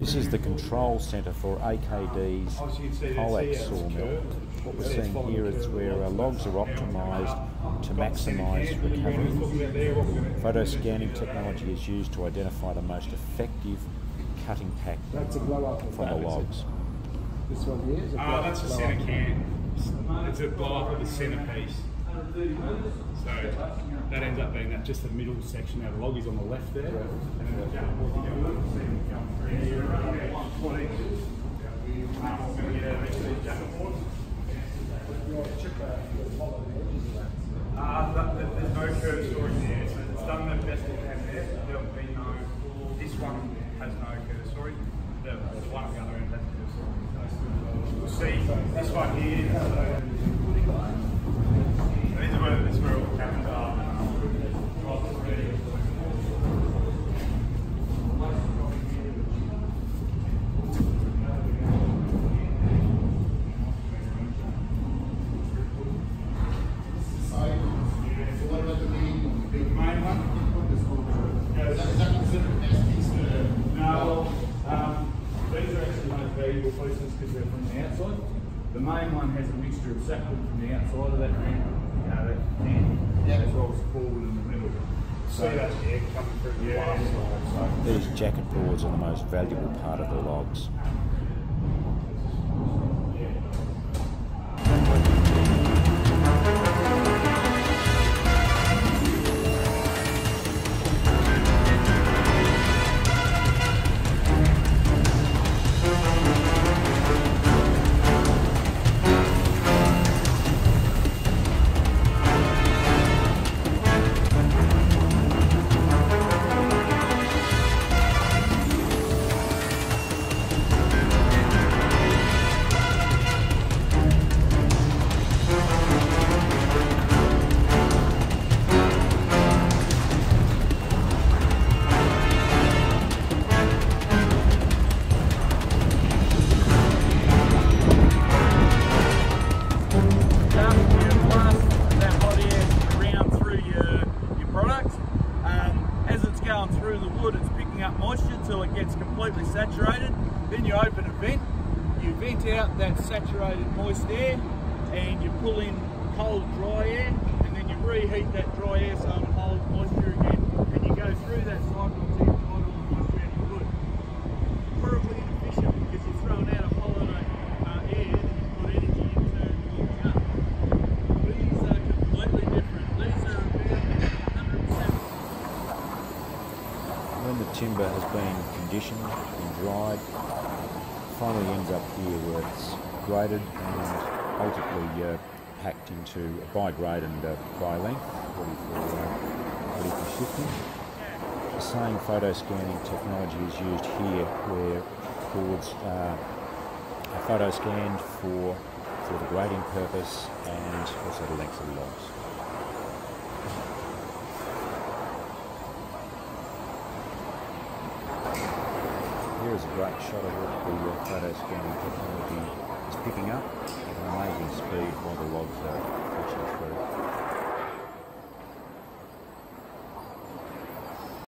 This is the control centre for AKD's Oh, so you can see there, Polex see how it's sawmill. What we're seeing following here the is curve. where uh, logs are optimised to maximise recovery. Photo scanning technology is used to identify the most effective cutting pack That's a blow up of from the that, is it? logs. This one here is a blow Ah, that's a blow centre can. It's a blow up of the centre piece. So that ends up being that just the middle section. Our log is on the left there. Uh, but th- there's no curve storage there, so it's done the best it can there. There'll be no, this one has no curve storage. The, one on the other end has curve. So we'll see this one here. So, No, um, these are actually most valuable pieces because they're from the outside. The main one has a mixture of sapwood from the outside of that can, you know, that can, Yeah. as well as forward in the middle. See that air coming through the blast so. These jacket boards are the most valuable part of the logs. Going through the wood, it's picking up moisture until it gets completely saturated. Then you open a vent, you vent out that saturated moist air, and you pull in cold dry air, and then you reheat that dry air so it holds moisture again. And you go through that cycle until you've got all the moisture out of your wood horribly inefficient because you're throwing out a whole lot of uh, air and you've got energy in turn warming up. These are completely different. These are about 100% When the timber has been conditioned and dried, finally ends up here where it's graded and ultimately uh, packed into by grade and uh, by length, ready for, uh, ready for shifting. The same photo scanning technology is used here where boards uh, are photo scanned for, for the grading purpose and also the length of the logs. Here is a great shot of what the uh, photo scanning technology. Is picking up at an amazing speed